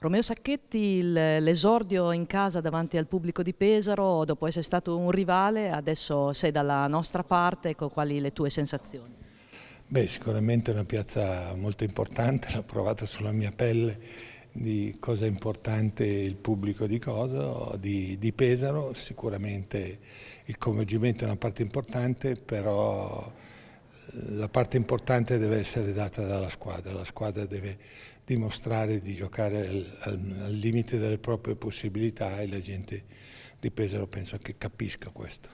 Romeo Sacchetti, l'esordio in casa davanti al pubblico di Pesaro, dopo essere stato un rivale, adesso sei dalla nostra parte, ecco, quali le tue sensazioni? Beh, sicuramente è una piazza molto importante, l'ho provata sulla mia pelle di cosa è importante il pubblico di Coso, di, di Pesaro, sicuramente il coinvolgimento è una parte importante, però la parte importante deve essere data dalla squadra, la squadra deve dimostrare di giocare al, al, limite delle proprie possibilità e la gente di Pesaro penso che capisca questo.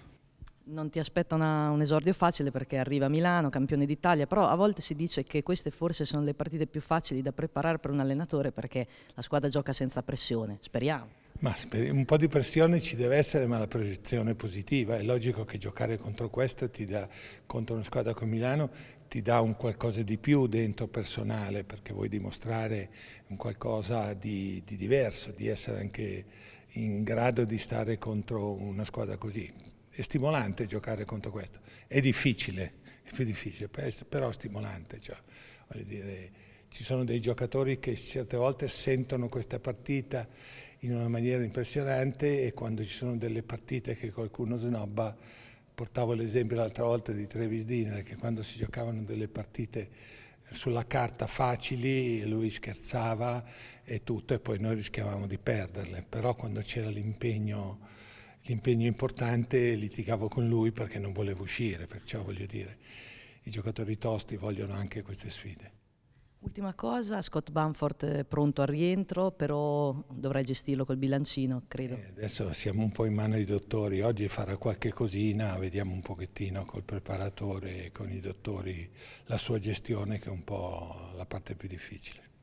Non ti aspetta una, un esordio facile perché arriva Milano, campione d'Italia, però a volte si dice che queste forse sono le partite più facili da preparare per un allenatore perché la squadra gioca senza pressione, speriamo. Ma un po' di pressione ci deve essere, ma la pressione positiva. È logico che giocare contro questo dà, contro una squadra come Milano, ti dà un qualcosa di più dentro personale, perché vuoi dimostrare un qualcosa di, di diverso, di essere anche in grado di stare contro una squadra così. È stimolante giocare contro questo. È difficile, è più difficile, però stimolante. Cioè, dire, ci sono dei giocatori che certe volte sentono questa partita in una maniera impressionante e quando ci sono delle partite che qualcuno snobba, portavo l'esempio l'altra volta di Trevis Diner, che quando si giocavano delle partite sulla carta facili lui scherzava e tutto e poi noi rischiavamo di perderle, però quando c'era l'impegno, l'impegno importante litigavo con lui perché non volevo uscire, perciò voglio dire, i giocatori tosti vogliono anche queste sfide. Ultima cosa, Scott Bamford è pronto al rientro, però dovrai gestirlo col bilancino, credo. Eh, adesso siamo un po' in mano ai dottori, oggi farà qualche cosina, vediamo un pochettino col preparatore e con i dottori la sua gestione che è un po' la parte più difficile.